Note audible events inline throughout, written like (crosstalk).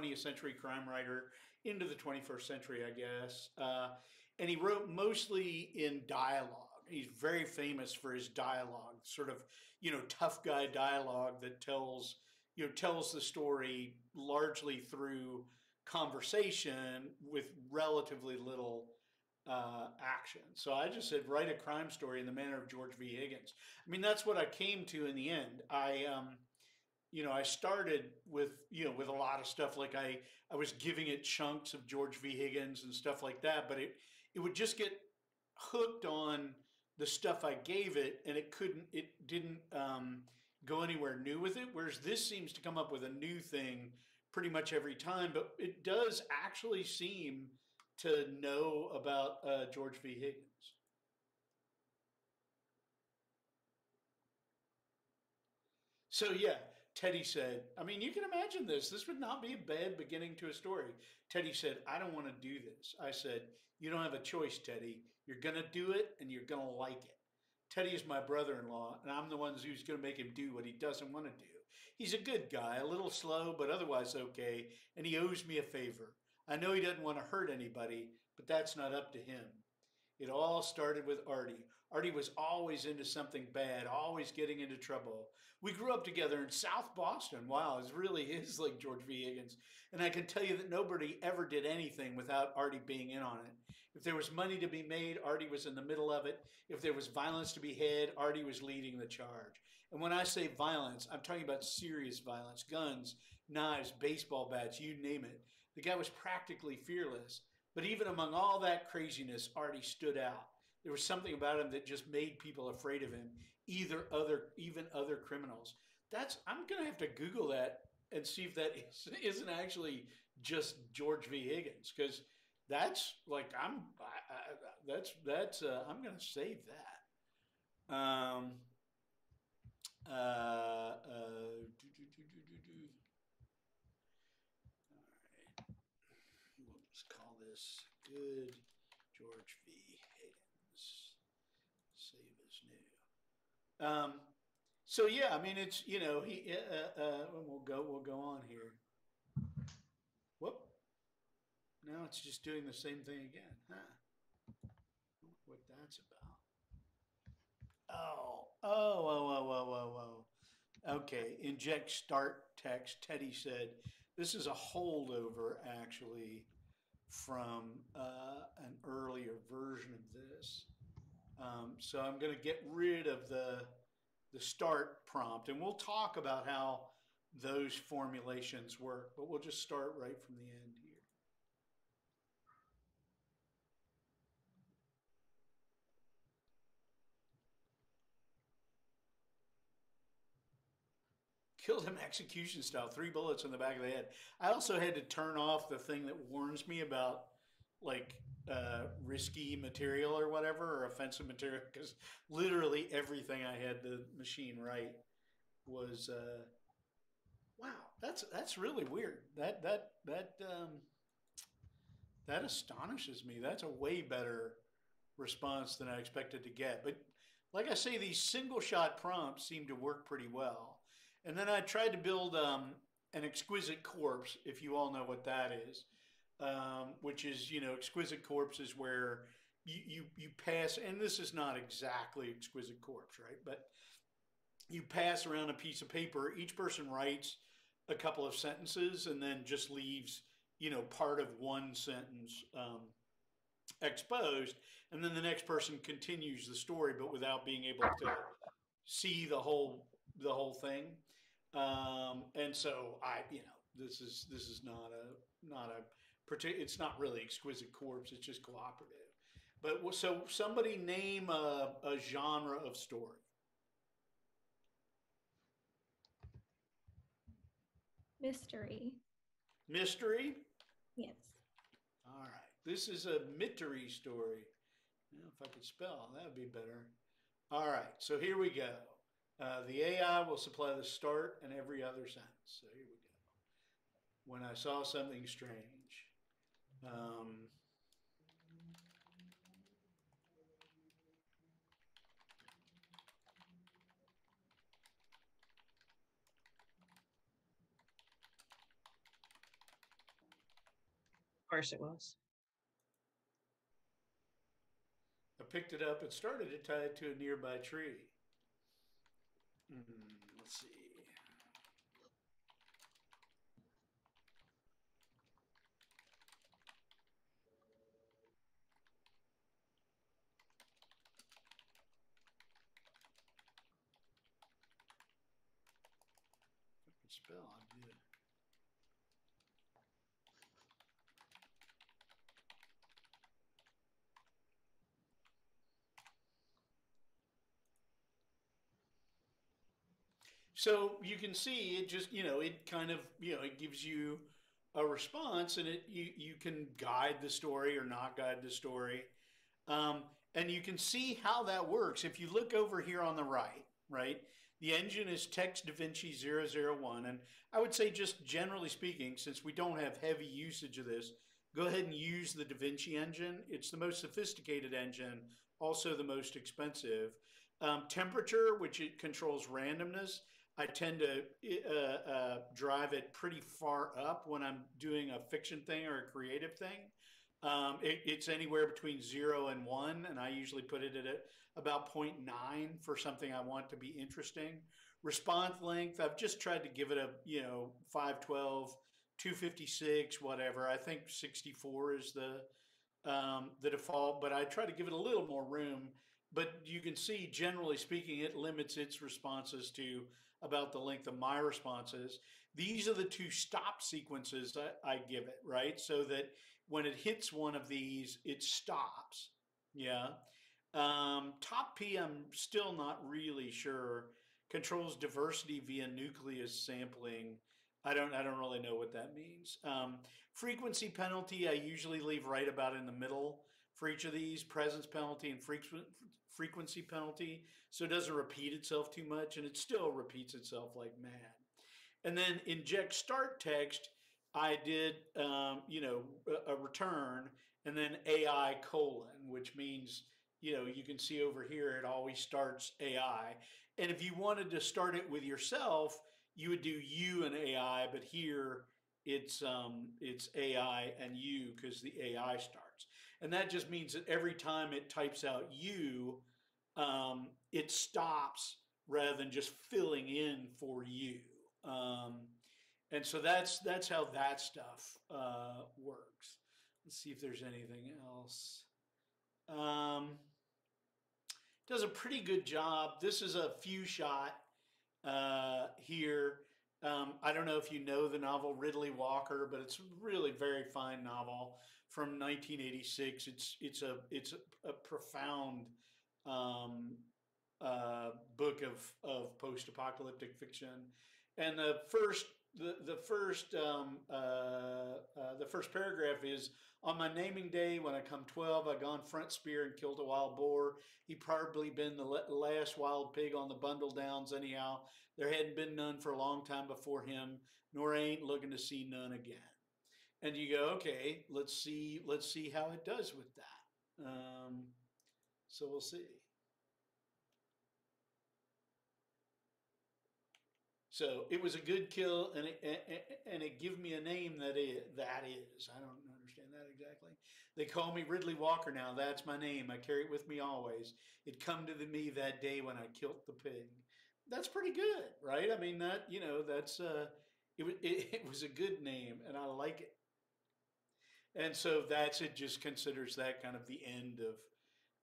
20th century crime writer into the 21st century, I guess. Uh, and he wrote mostly in dialogue. He's very famous for his dialogue, sort of, you know, tough guy dialogue that tells, you know, tells the story largely through conversation with relatively little uh, action. So I just said, write a crime story in the manner of George V. Higgins. I mean, that's what I came to in the end. I, um, you know, I started with, you know, with a lot of stuff like I, I was giving it chunks of George V. Higgins and stuff like that, but it, it would just get hooked on the stuff I gave it and it couldn't, it didn't um, go anywhere new with it. Whereas this seems to come up with a new thing pretty much every time, but it does actually seem to know about uh, George V. Higgins. So yeah, Teddy said, I mean, you can imagine this. This would not be a bad beginning to a story. Teddy said, I don't want to do this. I said, you don't have a choice, Teddy. You're going to do it and you're going to like it. Teddy is my brother-in-law, and I'm the one who's going to make him do what he doesn't want to do. He's a good guy, a little slow, but otherwise okay, and he owes me a favor. I know he doesn't want to hurt anybody, but that's not up to him. It all started with Artie. Artie was always into something bad, always getting into trouble. We grew up together in South Boston. Wow, it really is like George V. Higgins. And I can tell you that nobody ever did anything without Artie being in on it. If there was money to be made, Artie was in the middle of it. If there was violence to be had, Artie was leading the charge. And when I say violence, I'm talking about serious violence guns, knives, baseball bats, you name it. The guy was practically fearless. But even among all that craziness, Artie stood out. There was something about him that just made people afraid of him, either other, even other criminals. That's I'm going to have to Google that and see if that (laughs) is, isn't actually just George V. Higgins, because that's like I'm I, I, that's that's uh, I'm going to save that. Um, uh, uh, do, we'll just good George V. Higgins. Save as new. Um, so yeah, I mean it's you know he uh, uh, we'll go we'll go on here. Whoop. Now it's just doing the same thing again, huh? What that's about. Oh, oh, oh, oh, oh, oh, oh. Okay, inject start text. Teddy said, this is a holdover actually from uh, an earlier version of this. Um, so I'm going to get rid of the, the start prompt and we'll talk about how those formulations work, but we'll just start right from the end here. Killed him (laughs) execution style, three bullets in the back of the head. I also had to turn off the thing that warns me about like uh, risky material or whatever or offensive material because literally everything I had the machine write was uh, wow. That's that's really weird. That that that um, that astonishes me. That's a way better response than I expected to get. But like I say, these single shot prompts seem to work pretty well. And then I tried to build um, an exquisite corpse, if you all know what that is, um, which is, you know, exquisite corpse is where you, you, you pass, and this is not exactly exquisite corpse, right? But you pass around a piece of paper. Each person writes a couple of sentences and then just leaves, you know, part of one sentence um, exposed. And then the next person continues the story, but without being able to see the whole the whole thing. Um, and so I, you know, this is this is not a not a particular. it's not really exquisite corpse. It's just cooperative. But so somebody name a, a genre of story. Mystery. Mystery. Yes. All right. This is a mystery story. if I could spell, that would be better. All right. So here we go. Uh, the AI will supply the start and every other sentence. So here we go. When I saw something strange. Um, course it was. I picked it up and started to tie it to a nearby tree. Hmm, let's see. I could spell, I'd do it. So you can see it just, you know, it kind of, you know, it gives you a response and it you you can guide the story or not guide the story. Um, and you can see how that works. If you look over here on the right, right, the engine is Text DaVinci 001. And I would say, just generally speaking, since we don't have heavy usage of this, go ahead and use the DaVinci engine. It's the most sophisticated engine, also the most expensive. Um, temperature, which it controls randomness, I tend to uh, uh, drive it pretty far up when I'm doing a fiction thing or a creative thing. Um, it, it's anywhere between zero and one, and I usually put it at about 0.9 for something I want to be interesting. Response length, I've just tried to give it a, you know, 512, 256, whatever. I think 64 is the, um, the default, but I try to give it a little more room. But you can see, generally speaking, it limits its responses to about the length of my responses. These are the two stop sequences that I give it, right? So that when it hits one of these, it stops. Yeah. Um, top P, I'm still not really sure. Controls diversity via nucleus sampling. I don't. I don't really know what that means. Um, frequency penalty. I usually leave right about in the middle for each of these. Presence penalty and frequency frequency penalty, so it doesn't repeat itself too much, and it still repeats itself like mad. And then inject start text I did, um, you know, a, a return and then AI colon, which means, you know, you can see over here, it always starts AI. And if you wanted to start it with yourself, you would do you and AI, but here it's um, it's AI and you because the AI starts. And that just means that every time it types out you, um, it stops rather than just filling in for you. Um, and so that's that's how that stuff uh, works. Let's see if there's anything else. Um, does a pretty good job. This is a few shot uh, here. Um, I don't know if you know the novel Riddley Walker, but it's a really very fine novel from 1986. It's it's a it's a, a profound um, uh, book of of post apocalyptic fiction, and the first the the first um, uh, uh, the first paragraph is on my naming day when I come twelve I gone front spear and killed a wild boar. He probably been the last wild pig on the Bundel Downs anyhow. There hadn't been none for a long time before him, nor ain't looking to see none again. And you go, okay, let's see, let's see how it does with that. Um, so we'll see. So it was a good kill, and it, and it give me a name that that is. I don't understand that exactly. They call me Riddley Walker now. That's my name. I carry it with me always. It come to me that day when I killed the pig. That's pretty good, right? I mean that you know that's uh, it, it, it was a good name, and I like it. And so that's it. Just considers that kind of the end of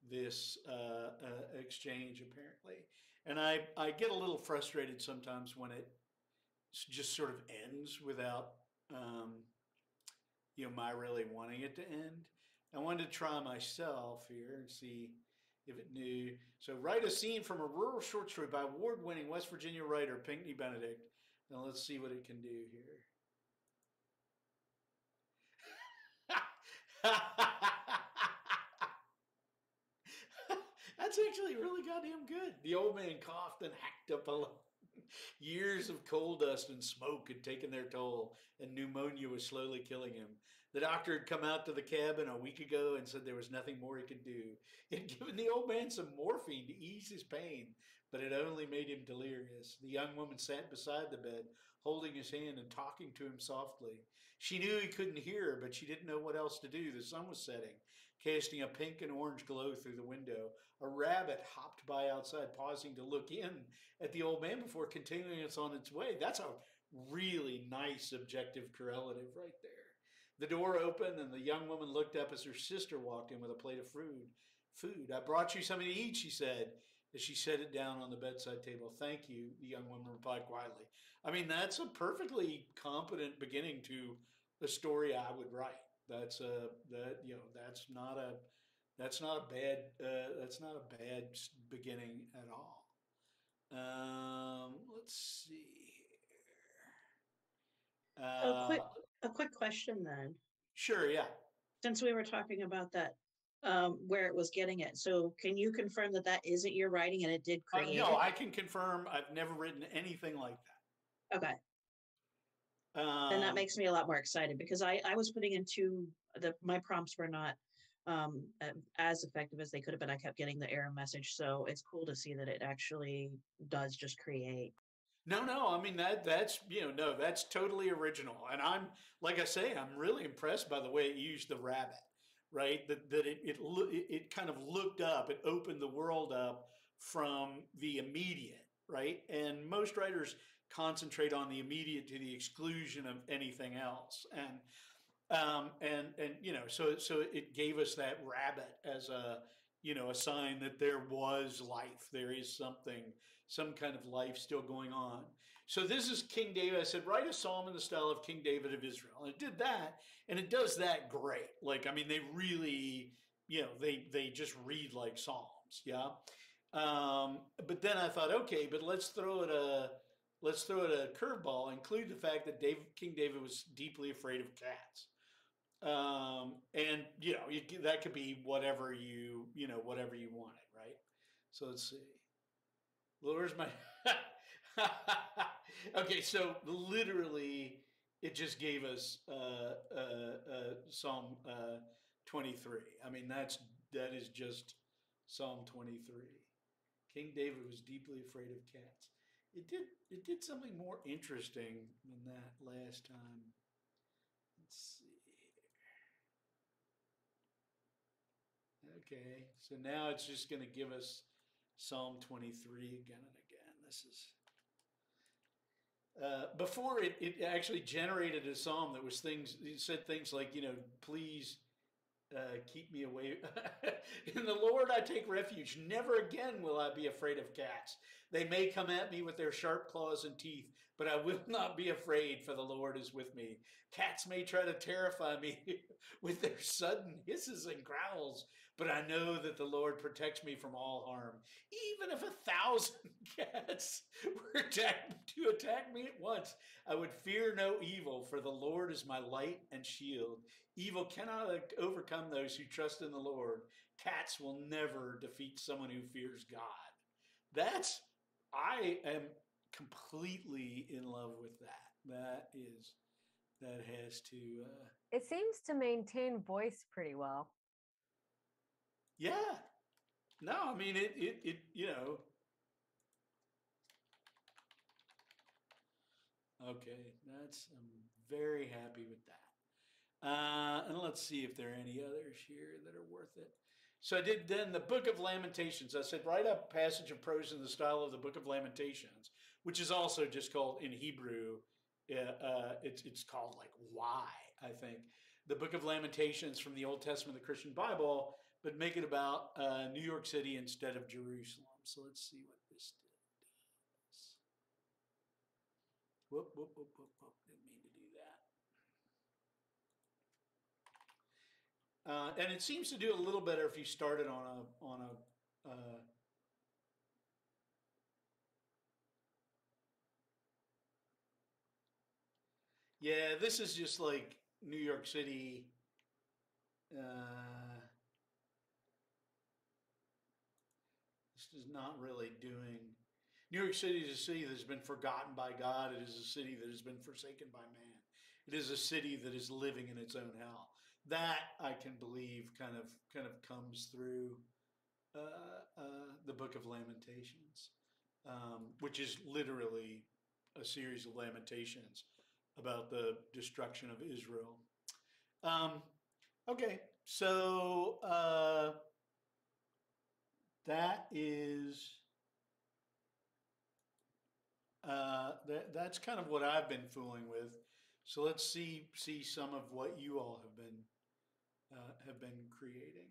this uh, uh, exchange, apparently and I, I get a little frustrated sometimes when it just sort of ends without um, you know my really wanting it to end. I wanted to try myself here and see if it knew. So write a scene from a rural short story by award-winning West Virginia writer Pinckney Benedict. Now let's see what it can do here. That's actually really goddamn good. The old man coughed and hacked up a. lot. Years of coal dust and smoke had taken their toll, and pneumonia was slowly killing him. The doctor had come out to the cabin a week ago and said there was nothing more he could do. He had given the old man some morphine to ease his pain, but it only made him delirious. The young woman sat beside the bed, holding his hand and talking to him softly. She knew he couldn't hear her, but she didn't know what else to do. The sun was setting, casting a pink and orange glow through the window. A rabbit hopped by outside, pausing to look in at the old man before continuing its on its way. That's a really nice objective correlative right there. The door opened and the young woman looked up as her sister walked in with a plate of food. Food. I brought you something to eat, she said as she set it down on the bedside table. Thank you, the young woman replied quietly. I mean, that's a perfectly competent beginning to a story I would write. That's a that you know that's not a that's not a bad uh, that's not a bad beginning at all. Um, let's see here. A quick, Uh, a quick question then, sure, yeah. since we were talking about that, um, where it was getting it. So can you confirm that that isn't your writing and it did Uh, create no, it? I can confirm I've never written anything like that. Okay, Um, then that makes me a lot more excited because I, I was putting into the, my prompts were not um, as effective as they could have been. I kept getting the error message. So it's cool to see that it actually does just create. No, no. I mean that that's you know no, that's totally original, and I'm like I say, I'm really impressed by the way it used the rabbit, right? That that it it, it kind of looked up, it opened the world up from the immediate, right? And most writers concentrate on the immediate to the exclusion of anything else, and um, and and you know, so so it gave us that rabbit as a you know a sign that there was life, there is something some kind of life still going on. So this is King David. I said, write a psalm in the style of King David of Israel. And it did that, and it does that great. Like, I mean, they really, you know, they they just read like psalms, yeah. Um, but then I thought, okay, but let's throw it a let's throw it a curveball. Include the fact that David, King David was deeply afraid of cats. Um, and you know, you, that could be whatever you you know whatever you wanted, right? So let's see. Where's my? (laughs) okay, so literally, it just gave us uh, uh, uh, Psalm uh, 23. I mean, that's that is just Psalm 23. King David was deeply afraid of cats. It did it did something more interesting than that last time. Let's see. Okay, so now it's just going to give us Psalm 23 again and again. This is. Uh, before it, it actually generated a psalm that was things, it said things like, you know, please uh, keep me away. (laughs) In the Lord I take refuge. Never again will I be afraid of cats. They may come at me with their sharp claws and teeth, but I will (laughs) not be afraid, for the Lord is with me. Cats may try to terrify me (laughs) with their sudden hisses and growls, but I know that the Lord protects me from all harm. Even if a thousand (laughs) cats were to attack me at once, I would fear no evil, for the Lord is my light and shield. Evil cannot overcome those who trust in the Lord. Cats will never defeat someone who fears God. That's, I am completely in love with that. That is, that has to, uh, It seems to maintain voice pretty well. Yeah. No, I mean it. It. It. You know. Okay, that's. I'm very happy with that. Uh, and let's see if there are any others here that are worth it. So I did then the Book of Lamentations. I said write a passage of prose in the style of the Book of Lamentations, which is also just called in Hebrew. Uh, uh, it's it's called like why I think the Book of Lamentations from the Old Testament, the Christian Bible but make it about uh, New York City instead of Jerusalem. So let's see what this does. Whoop, whoop, whoop, whoop, whoop. Didn't mean to do that. Uh, and it seems to do a little better if you start it on a on a. yeah, this is just like New York City. Uh, this is not really doing New York City is a city that has been forgotten by God. It is a city that has been forsaken by man. It is a city that is living in its own hell. That I can believe kind of kind of comes through uh, uh, the Book of Lamentations, um, which is literally a series of lamentations about the destruction of Israel. Um, okay, so uh, that is uh, that that's kind of what I've been fooling with. So let's see see some of what you all have been uh, have been creating.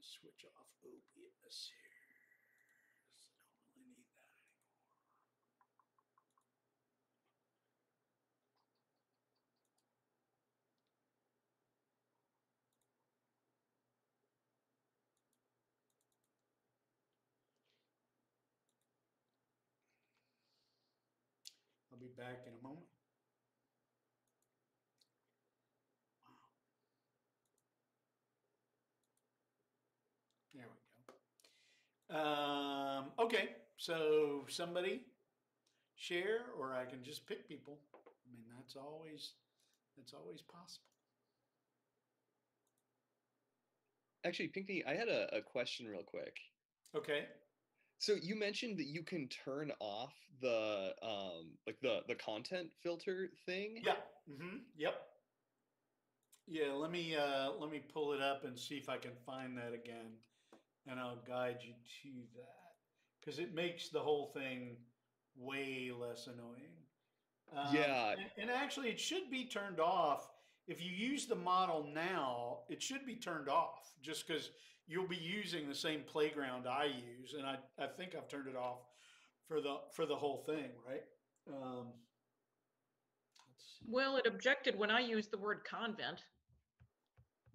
Switch off OBS here. 'cause I don't really need that anymore. I'll be back in a moment. There we go. Um, okay, so somebody share, or I can just pick people. I mean, that's always that's always possible. Actually, Pinky, I had a, a question real quick. Okay. So you mentioned that you can turn off the um like the the content filter thing. Yeah. Mm-hmm. Yep. Yeah. Let me uh, let me pull it up and see if I can find that again, and I'll guide you to that because it makes the whole thing way less annoying. Um, Yeah. And, and actually, it should be turned off. If you use the model now, it should be turned off just because you'll be using the same playground I use, and I, I think I've turned it off for the for the whole thing, right? Um, let's see. Well, it objected when I used the word convent.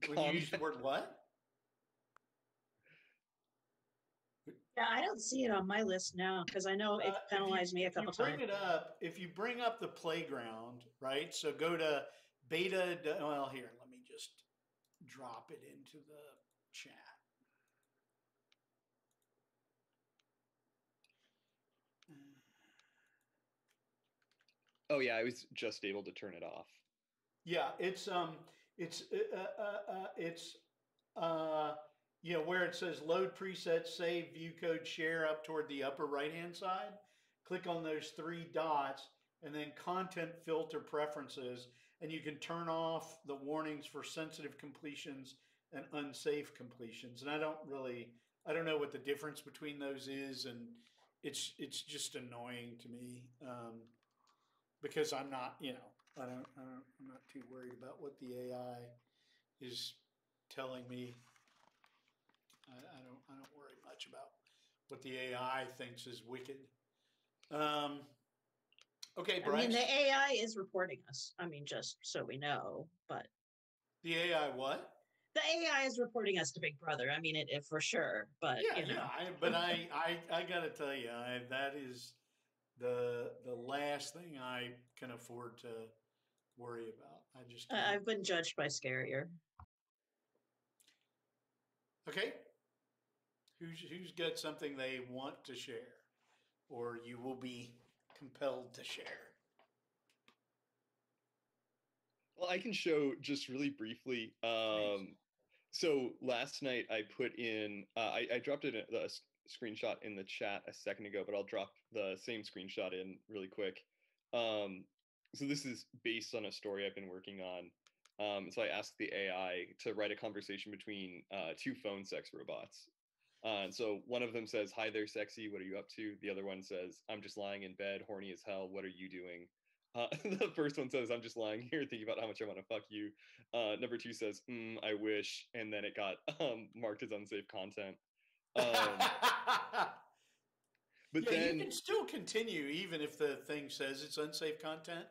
When you use the word what? Yeah, I don't see it on my list now because I know it Uh, if you- penalized me a if you couple bring times. it up, if you bring up the playground, right? So go to beta. d- Well, here, let me just drop it into the chat. Oh yeah, I was just able to turn it off. Yeah, it's um, it's uh, uh, uh, it's uh, you know where it says load presets, save, view code, share up toward the upper right hand side. Click on those three dots, and then content filter preferences, and you can turn off the warnings for sensitive completions and unsafe completions. And I don't really, I don't know what the difference between those is, and it's it's just annoying to me. Um, because I'm not, you know, I don't, I don't, I'm not too worried about what the AI is telling me. I, I don't, I don't worry much about what the AI thinks is wicked. Um, okay, I Bryce, mean, the AI is reporting us. I mean, just so we know, but the AI what? the AI is reporting us to Big Brother. I mean, it, it for sure. But yeah, you know, yeah. I, but I, I, I gotta tell you, I, that is the the last thing I can afford to worry about. I just I- can't. I've been judged by scarier. Okay. Who's who's got something they want to share, or you will be compelled to share? Well, I can show just really briefly. Um, so last night I put in, uh, I, I dropped it in the s- screenshot in the chat a second ago, but I'll drop the same screenshot in really quick. Um, so this is based on a story I've been working on. Um, so I asked the AI to write a conversation between uh, two phone sex robots. Uh, and so one of them says, "Hi there, sexy. What are you up to?" The other one says, "I'm just lying in bed, horny as hell. What are you doing?" Uh, (laughs) the first one says, "I'm just lying here thinking about how much I want to fuck you." Uh, number two says, mm, "I wish," and then it got (laughs) um, marked as unsafe content. Um, (laughs) but yeah, then, you can still continue even if the thing says it's unsafe content.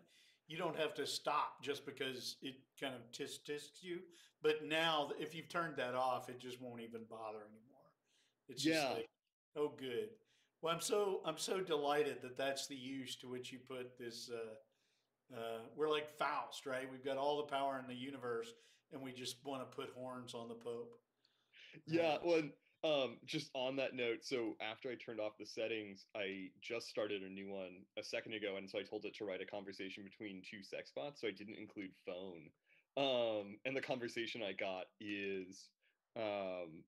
You don't have to stop just because it kind of tisk tisks you. But now, if you've turned that off, it just won't even bother anymore. It's just Yeah. like, oh, good. Well, I'm so I'm so delighted that that's the use to which you put this. Uh, uh, we're like Faust, right? We've got all the power in the universe, and we just want to put horns on the Pope. yeah, Uh, well, Um, just on that note, so after I turned off the settings, I just started a new one a second ago, and so I told it to write a conversation between two sex bots, so I didn't include phone. Um, and the conversation I got is um,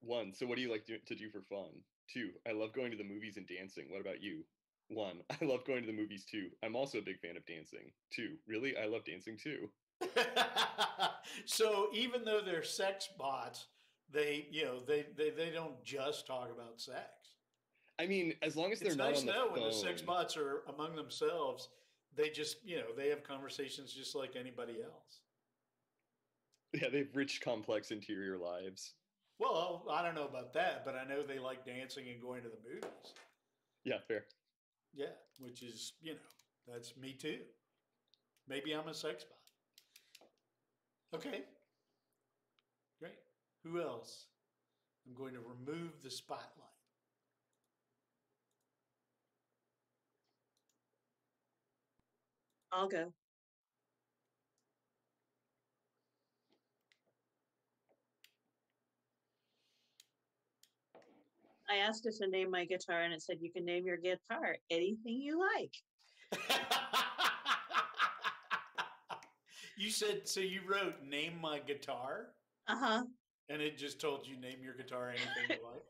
one. So what do you like do, to do for fun? Two. I love going to the movies and dancing. What about you? One. (laughs) I love going to the movies too. I'm also a big fan of dancing. Two. Really, I love dancing too. (laughs) so even though they're sex bots, they you know they they, they don't just talk about sex. I mean, as long as they're It's not nice on to the when the sex bots are among themselves. They just you know they have conversations just like anybody else. Yeah, they have rich, complex interior lives. Well, I don't know about that, but I know they like dancing and going to the movies. Yeah, fair. Yeah, which is you know that's me too. Maybe I'm a sex bot. Okay, great. Who else? I'm going to remove the spotlight. I'll go. I asked it to name my guitar and it said, you can name your guitar anything you like. You said so. You wrote "name my guitar," Uh huh. and it just told you name your guitar anything you like.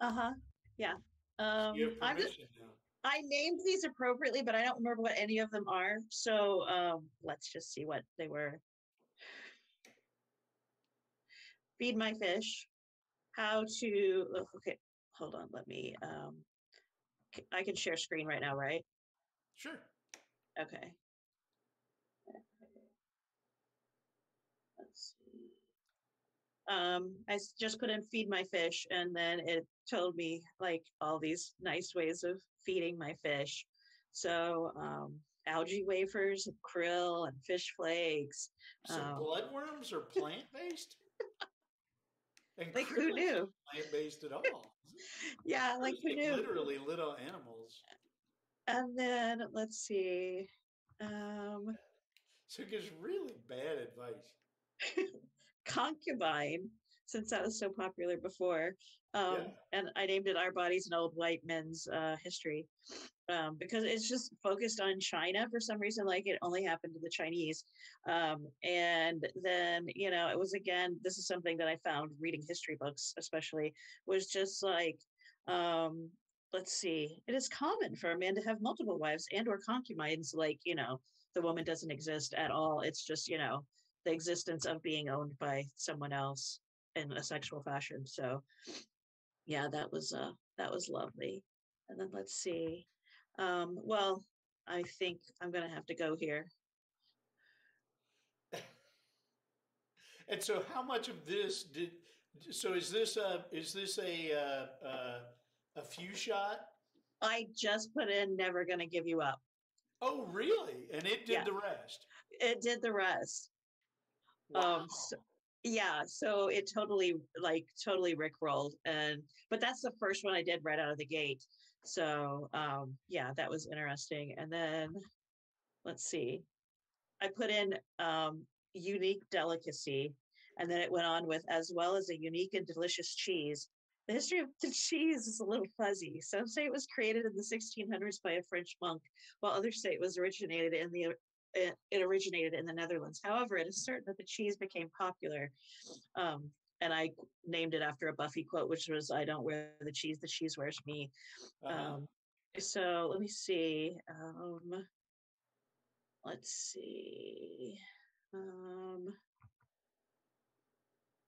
Uh huh. Yeah. Um, you have I'm just, now. I named these appropriately, but I don't remember what any of them are. So um, let's just see what they were. Feed my fish. How to? oh, Okay, hold on. Let me. Um, I can share screen right now, right? Sure. Okay. Let's see. Um, I just couldn't feed my fish and then it told me like all these nice ways of feeding my fish. So, um, algae wafers, krill and fish flakes. So Um, bloodworms are plant based. (laughs) Like, who knew? Plant based at all. (laughs) Yeah, like who knew? Literally little animals. And then let's see. Um, So it gives really bad advice. (laughs) concubine since that was so popular before um and i named it our bodies and old white men's uh history um because it's just focused on china for some reason like it only happened to the chinese um and then you know it was again this is something that i found reading history books especially was just like um let's see it is common for a man to have multiple wives and or concubines like you know the woman doesn't exist at all it's just you know the existence of being owned by someone else in a sexual fashion. So yeah, that was uh that was lovely. And then let's see. Um, well, I think I'm gonna have to go here. (laughs) And so, how much of this did? So, is this a is this a uh, uh, a few shot? I just put in never gonna give you up. Oh, really? And it did Yeah. the rest. It did the rest. Wow. Um so, yeah, so it totally like totally rickrolled and but that's the first one I did right out of the gate. So um yeah, that was interesting. And then let's see. I put in um unique delicacy and then it went on with as well as a unique and delicious cheese. The history of the (laughs) cheese is a little fuzzy. Some say it was created in the 1600s by a French monk, while others say it was originated in the it, it originated in the Netherlands. However, it is certain that the cheese became popular. Um, and I named it after a Buffy quote, which was, I don't wear the cheese, the cheese wears me. Uh-huh. Um, so let me see. Um, let's see. Um,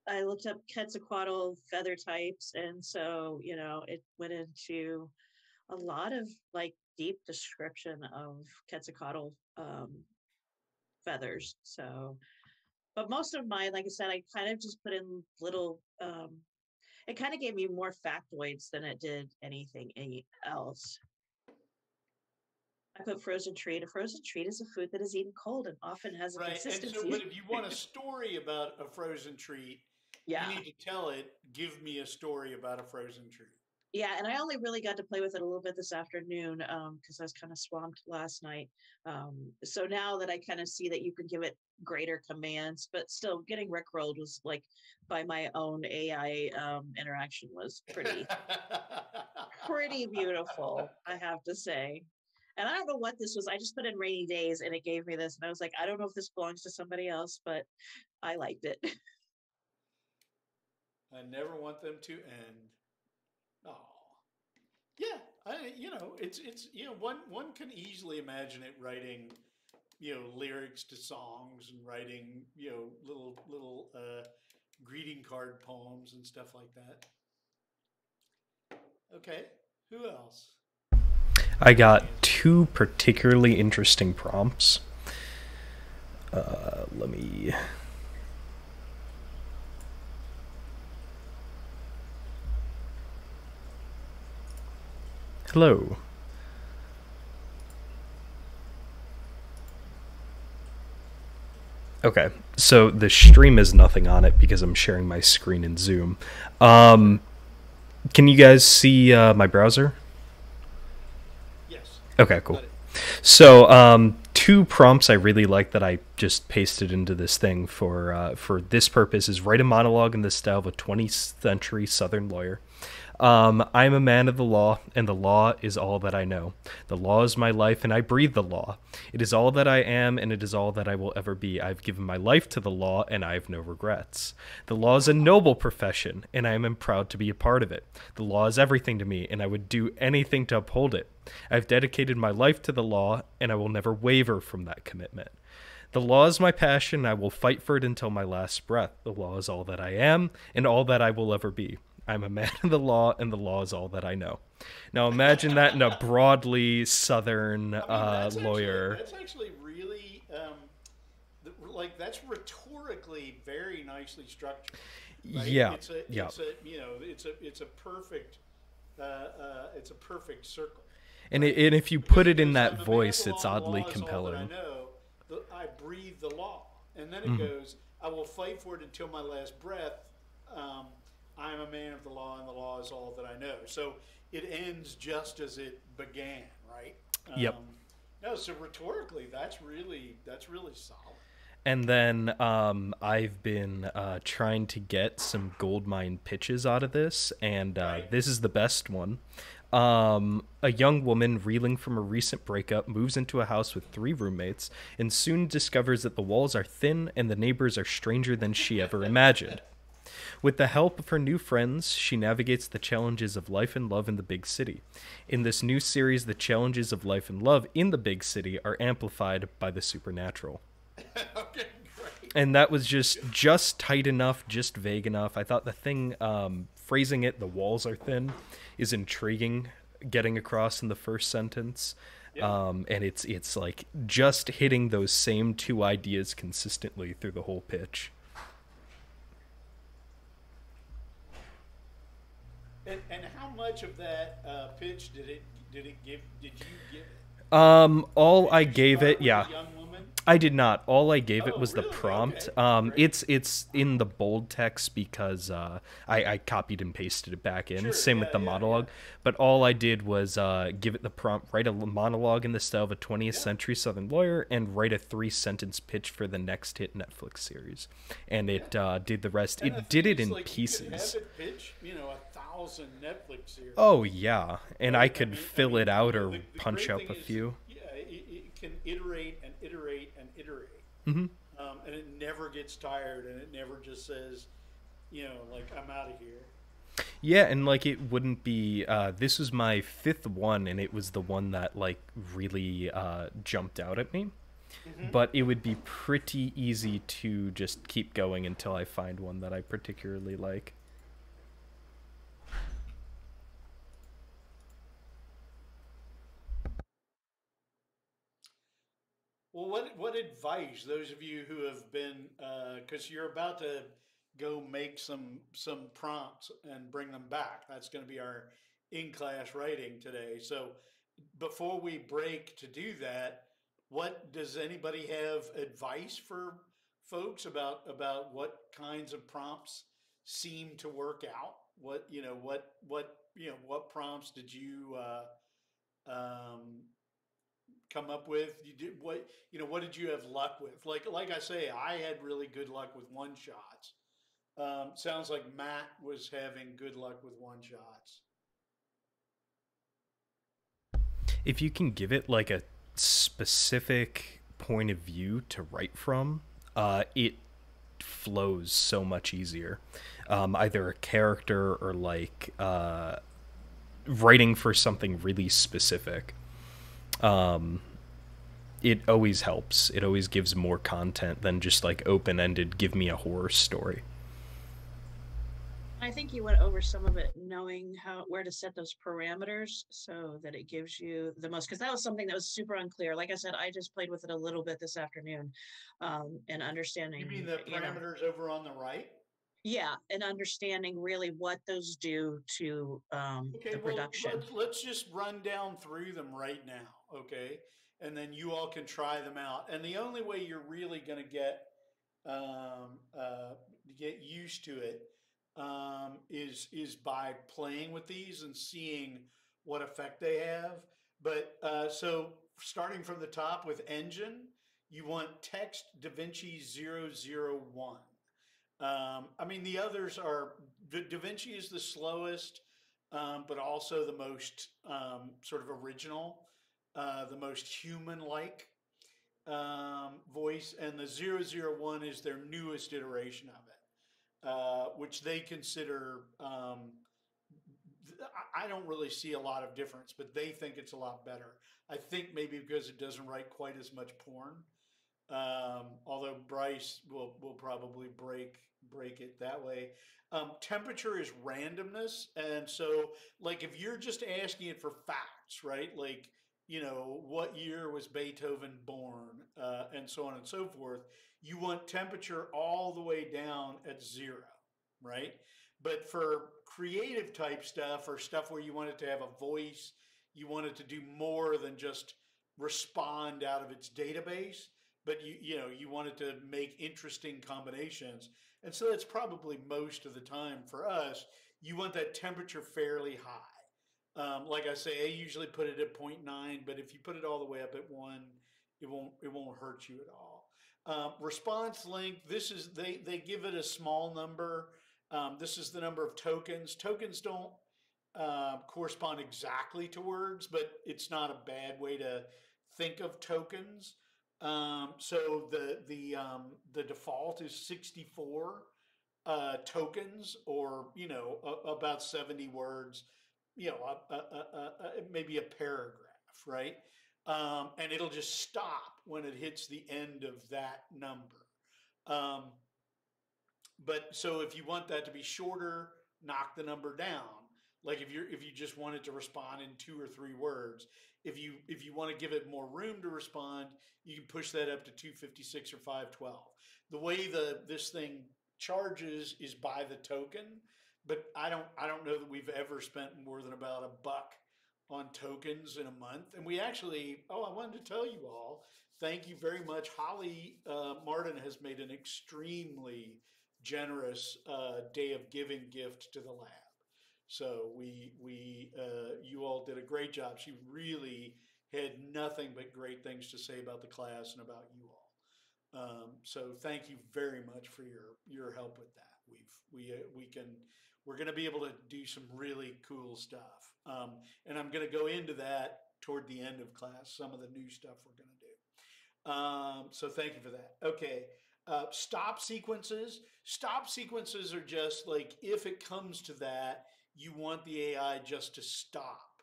I looked up Quetzalcoatl feather types, and so you know it went into a lot of like deep description of Quetzalcoatl um, feathers. So, but most of mine, like I said, I kind of just put in little. Um, it kind of gave me more factoids than it did anything else. I put frozen treat. A frozen treat is a food that is eaten cold and often has a right. And consistency. so, but if you want a (laughs) story about a frozen treat, yeah. you need to tell it. Give me a story about a frozen treat. Yeah, and I only really got to play with it a little bit this afternoon um because I was kind of swamped last night. Um, so now that I kind of see that you can give it greater commands, but still getting rickrolled was like by my own AI um interaction was pretty pretty beautiful, I have to say. And I don't know what this was. I just put in rainy days and it gave me this. And I was like, I don't know if this belongs to somebody else, but I liked it. I never want them to end. Oh, yeah. I you know it's it's you know one one can easily imagine it writing you know lyrics to songs and writing you know little little uh, greeting card poems and stuff like that. Okay, who else? I got two particularly interesting prompts. Uh, let me. Hello. Okay, so the stream is nothing on it because I'm sharing my screen in Zoom. Um, can you guys see uh, my browser? Yes. Okay, cool. So, um, two prompts I really like that I just pasted into this thing for uh, for this purpose is write a monologue in the style of a 20th century Southern lawyer. Um, I'm a man of the law, and the law is all that I know. The law is my life, and I breathe the law. It is all that I am, and it is all that I will ever be. I've given my life to the law, and I have no regrets. The law is a noble profession, and I am proud to be a part of it. The law is everything to me, and I would do anything to uphold it. I've dedicated my life to the law, and I will never waver from that commitment. The law is my passion, and I will fight for it until my last breath. The law is all that I am, and all that I will ever be. I'm a man (laughs) of the law, and the law is all that I know. Now imagine that in a broadly Southern I mean, uh, that's actually- lawyer. that's actually really um, th- like that's rhetorically very nicely structured. right? Yeah, It's a, yeah. It's a you know it's a it's a perfect uh, uh, it's a perfect circle. And, it, and if you Because put it in that a man of voice, it's law, and the oddly law is all that compelling. I know. The- I breathe the law, and then it Mhm. goes. I will fight for it until my last breath. Um, I am a man of the law, and the law is all that I know. So it ends just as it began, right? Yep. Um, no, so rhetorically, that's really that's really solid. And then um, I've been uh, trying to get some gold mine pitches out of this, and uh, Right. this is the best one. Um, a young woman reeling from a recent breakup moves into a house with three roommates and soon discovers that the walls are thin and the neighbors are stranger than she ever (laughs) imagined. With the help of her new friends, she navigates the challenges of life and love in the big city. In this new series, the challenges of life and love in the big city are amplified by the supernatural. (laughs) Okay, great. and that was just just tight enough just vague enough. I thought the thing um, phrasing it the walls are thin is intriguing getting across in the first sentence. Um, and it's it's like just hitting those same two ideas consistently through the whole pitch And, and how much of that uh, pitch did it did it give? Did you give it? um all Did i you gave it yeah young woman. I did not. All I gave it Oh, was the prompt. Okay, Um, great. it's it's in the bold text because uh, I, I copied and pasted it back in. Sure, Same with the yeah, yeah. monologue. But all I did was uh, give it the prompt, write a monologue in the style of a 20th century Southern lawyer, and write a three sentence pitch for the next hit Netflix series. And it uh, did the rest. And It did it in like, You pieces. it pitch, you know, thousand Netflix series. Oh yeah, and I could mean- I fill mean, it out or the- the punch up a is, few. Yeah, it, it can iterate and iterate and iterate, mm-hmm. um, and it never gets tired, and it never just says, you know, like I'm out of here. Yeah, and like it wouldn't be. Uh, this was my fifth one, and it was the one that like really uh, jumped out at me. But it would be pretty easy to just keep going until I find one that I particularly like. Well, what what advice those of you who have been because you're about to go make some some prompts and bring them back. That's going to be our in class writing today. So before we break to do that, what does anybody have advice for folks about about what kinds of prompts seem to work out? What you know what what you know, what prompts did you uh, um, come up with? You did what? You know, what did you have luck with? Like, like I say, I had really good luck with one shots. Um, sounds like Matt was having good luck with one shots. If you can give it like a specific point of view to write from, uh, it flows so much easier. Um, either a character or like uh, writing for something really specific. Um, it always helps. It always gives more content than just like open ended, give me a horror story. I think you went over some of it, knowing how where to set those parameters so that it gives you the most. Because that was something that was super unclear. Like I said, I just played with it a little bit this afternoon, um, and understanding. You mean the you know, parameters over on the right? Yeah, and understanding really what those do to um, Okay, the well, production. let's, let's just run down through them right now, okay? And then you all can try them out. And the only way you're really going to get um, uh, get used to it um, is is by playing with these and seeing what effect they have. But uh, so starting from the top with engine, you want text DaVinci 001. Um, I mean, the others are Da Vinci is the slowest, um, but also the most um, sort of original, uh, the most human-like um, voice, and the 001 is their newest iteration of it, uh, which they consider. Um, I don't really see a lot of difference, but they think it's a lot better. I think maybe because it doesn't write quite as much porn. Um, although Bryce will will probably break break it that way. Um, temperature is randomness, and so like if you're just asking it for facts, right? Like you know what year was Beethoven born, uh, and so on and so forth. You want temperature all the way down at zero, right? But for creative type stuff or stuff where you want it to have a voice, you want it to do more than just respond out of its database but you you know you want it to make interesting combinations. And so that's probably most of the time for us you want that temperature fairly high. Um, like i say i usually put it at 0.9 but if you put it all the way up at 1 it won't it won't hurt you at all. Um, response length this is they they give it a small number. Um, this is the number of tokens. Tokens don't uh, correspond exactly to words but it's not a bad way to think of tokens um, so the the um, the default is 64 uh, tokens, or you know, a, about 70 words. You know, a, a, maybe a paragraph, right? Um, and it'll just stop when it hits the end of that number. Um, but so if you want that to be shorter, knock the number down. Like if you're if you just wanted to respond in two or three words, if you if you want to give it more room to respond, you can push that up to 256 or 512. The way the this thing charges is by the token, but I don't I don't know that we've ever spent more than about a buck on tokens in a month. And we actually oh I wanted to tell you all thank you very much. Holly uh, Martin has made an extremely generous uh, day of giving gift to the lab. So we we uh, you all did a great job. She really had nothing but great things to say about the class and about you all. Um, so thank you very much for your your help with that. We've we uh, we can we're going to be able to do some really cool stuff. Um, and I'm going to go into that toward the end of class. Some of the new stuff we're going to do. Um, so thank you for that. Okay. Uh, stop sequences. Stop sequences are just like if it comes to that, you want the AI just to stop,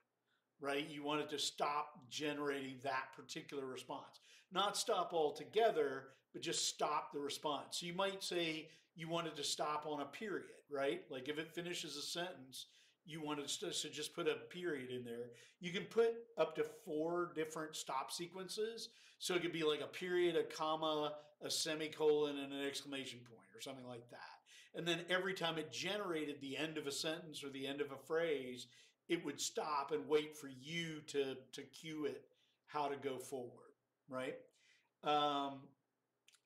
right? You want it to stop generating that particular response. Not stop altogether, but just stop the response. So you might say you wanted to stop on a period, right? Like if it finishes a sentence, you wanted to, to just put a period in there. You can put up to four different stop sequences. So it could be like a period, a comma, a semicolon, and an exclamation point or something like that. And then every time it generated the end of a sentence or the end of a phrase, it would stop and wait for you to, to cue it how to go forward, right? Um,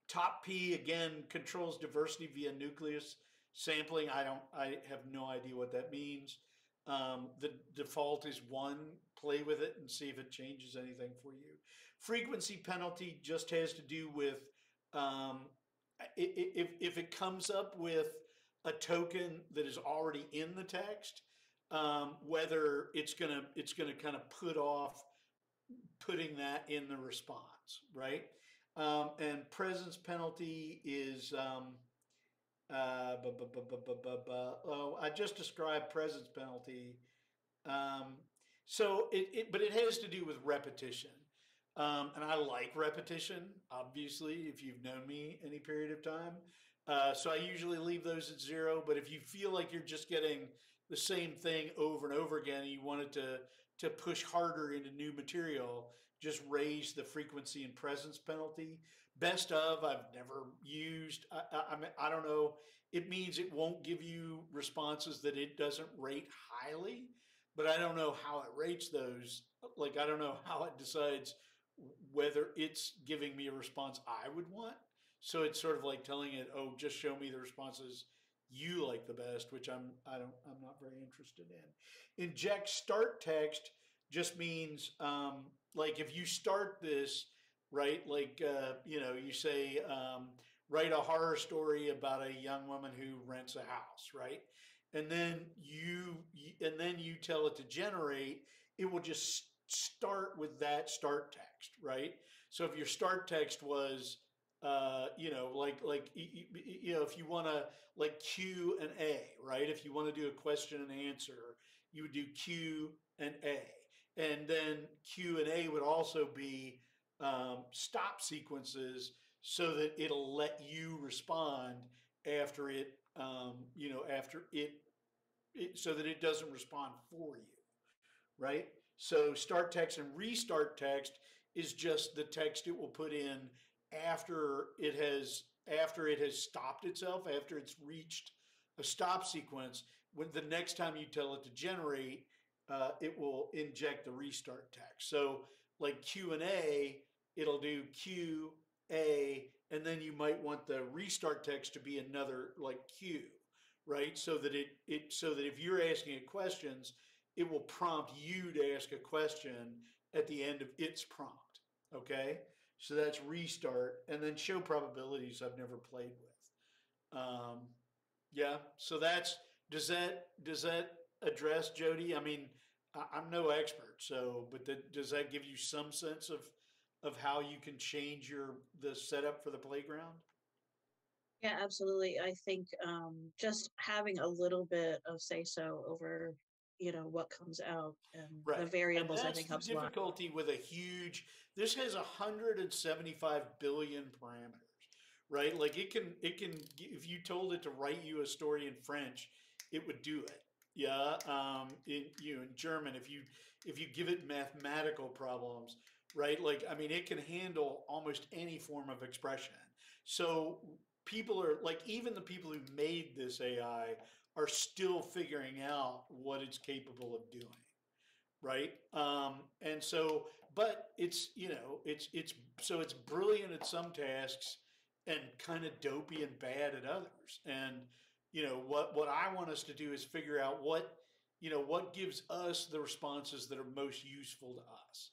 top P again controls diversity via nucleus sampling. I don't, I have no idea what that means. Um, the default is one. Play with it and see if it changes anything for you. Frequency penalty just has to do with um, if if it comes up with a token that is already in the text, um, whether it's gonna it's gonna kind of put off putting that in the response, right? Um, and presence penalty is um, uh, bu- bu- bu- bu- bu- bu- bu- oh, I just described presence penalty. Um, so it, it, but it has to do with repetition. Um, and I like repetition, obviously, if you've known me any period of time. Uh, so I usually leave those at zero. But if you feel like you're just getting the same thing over and over again, and you wanted to to push harder into new material, just raise the frequency and presence penalty. Best of, I've never used. I, I, I, don't know. It means it won't give you responses that it doesn't rate highly, but I don't know how it rates those. Like, I don't know how it decides whether it's giving me a response I would want. So it's sort of like telling it, "Oh, just show me the responses you like the best," which I'm I don't I'm not very interested in. Inject start text just means um, like if you start this right, like uh, you know, you say um, write a horror story about a young woman who rents a house, right? And then you and then you tell it to generate. It will just start with that start text, right? So if your start text was uh, you know, like like you know, if you want to like Q and A, right? If you want to do a question and answer, you would do Q and A, and then Q and A would also be um, stop sequences so that it'll let you respond after it, um, you know, after it, it, so that it doesn't respond for you, right? So start text and restart text is just the text it will put in after it has after it has stopped itself after it's reached a stop sequence when the next time you tell it to generate uh, it will inject the restart text so like q and a it'll do q a and then you might want the restart text to be another like q right so that it it so that if you're asking it questions it will prompt you to ask a question at the end of its prompt okay so that's restart, and then show probabilities. I've never played with. Um, yeah, so that's does that does that address Jody? I mean, I, I'm no expert, so but that, does that give you some sense of of how you can change your the setup for the playground? Yeah, absolutely. I think um, just having a little bit of say so over, you know, what comes out and the And variables, I that's think the helps a lot. difficulty with a huge. This has 175 billion parameters, right? Like it can it can if you told it to write you a story in French, it would do it. Yeah, um, in you know, in German, if you if you give it mathematical problems, right? Like I mean, it can handle almost any form of expression. So people are like even the people who made this AI are still figuring out what it's capable of doing right um and so but it's you know it's it's so it's brilliant at some tasks and kind of dopey and bad at others and you know what what i want us to do is figure out what you know what gives us the responses that are most useful to us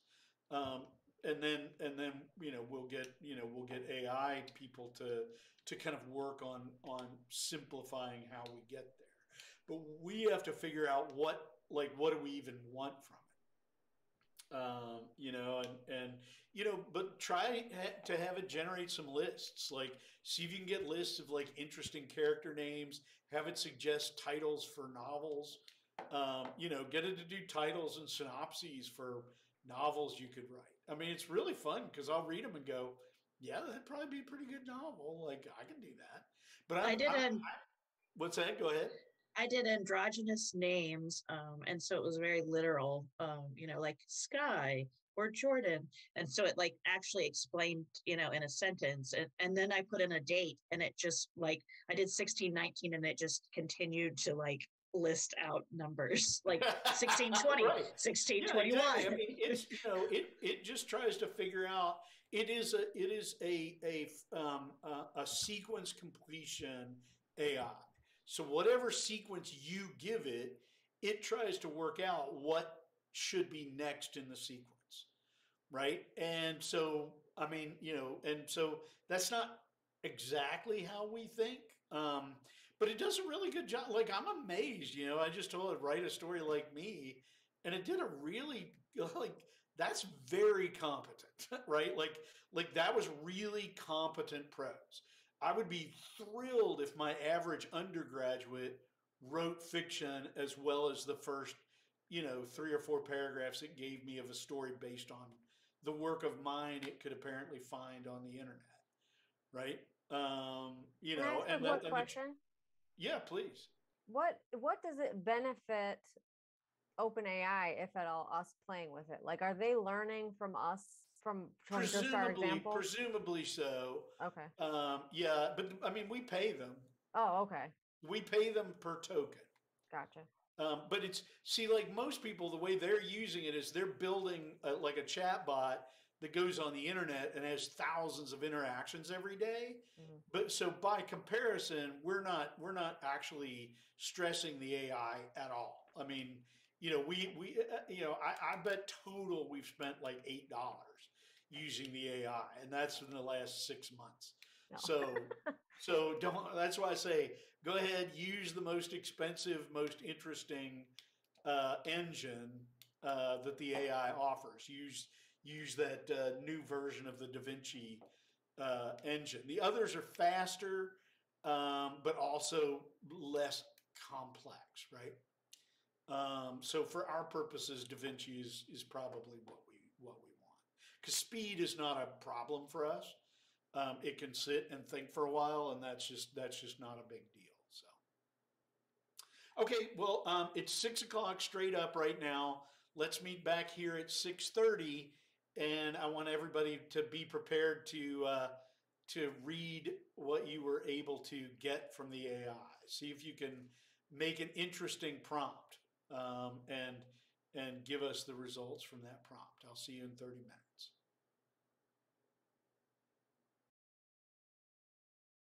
um and then and then you know we'll get you know we'll get ai people to to kind of work on on simplifying how we get there. But we have to figure out what like what do we even want from it? Um, you know and and you know but try to have it generate some lists like see if you can get lists of like interesting character names have it suggest titles for novels. Um, you know get it to do titles and synopses for novels you could write. I mean it's really fun because i'll read them and go yeah that'd probably be a pretty good novel. Like i can do that. But I I'm, did I'm- an- what's that? Go ahead. I did androgynous names, um, and so it was very literal, um, you know, like Sky or Jordan. And so it like actually explained, you know, in a sentence. And, and then I put in a date and it just like I did 16, 19, and it just continued to like list out numbers like 1620, (laughs) Right. 1621. Yeah, exactly. I mean, it's you know, it it just tries to figure out. It is a it is a a um, a, a sequence completion AI. So whatever sequence you give it, it tries to work out what should be next in the sequence, right? And so, I mean, you know, and so that's not exactly how we think. Um, but it does a really good job. Like I'm amazed, you know. I just told it write a story like me, and it did a really (laughs) like that's very competent, (laughs) right? Like like that was really competent prose. I would be thrilled if my average undergraduate wrote fiction as well as the first, you know, three or four paragraphs it gave me of a story based on the work of mine it could apparently find on the internet, right? Um, you Can know, and that, question? Yeah, please. What what does it benefit OpenAI, if at all, us playing with it? Like, are they learning from us from from just our Presumably, examples? presumably so. okay. Um, yeah, but I mean, we pay them. Oh, okay. We pay them per token. Gotcha. Um, but it's see, like most people, the way they're using it is they're building a, like a chat bot that goes on the internet and has thousands of interactions every day. Mhm. But so by comparison, we're not we're not actually stressing the AI at all. I mean, you know, we we uh, you know, I, I bet total we've spent like eight dollars using the AI, and that's in the last six months. No. So (laughs) so don't. That's why I say go ahead, use the most expensive, most interesting uh, engine uh, that the AI offers. Use use that uh, new version of the DaVinci uh, engine. The others are faster, um, but also less complex, right? Um, so for our purposes, DaVinci is is probably what we what we want because speed is not a problem for us. Um, it can sit and think for a while, and that's just that's just not a big deal. So, okay, well, um, it's six o'clock straight up right now. Let's meet back here at six thirty, and I want everybody to be prepared to uh, to read what you were able to get from the AI. See if you can make an interesting prompt um, and and give us the results from that prompt. I'll see you in thirty minutes.